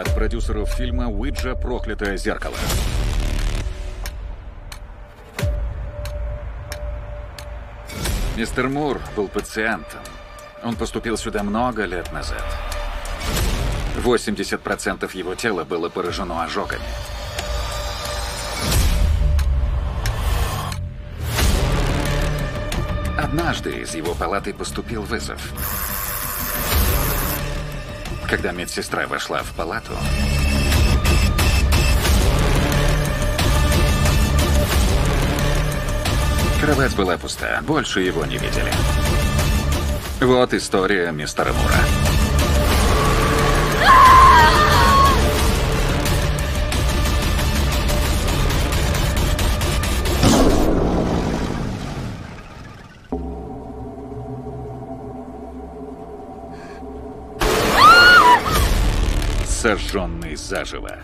от продюсеров фильма «Уиджа. Проклятое зеркало». Мистер Мур был пациентом. Он поступил сюда много лет назад. 80% его тела было поражено ожогами. Однажды из его палаты поступил вызов. Когда медсестра вошла в палату, кровать была пуста, больше его не видели. Вот история мистера Мура. Сожженный заживо.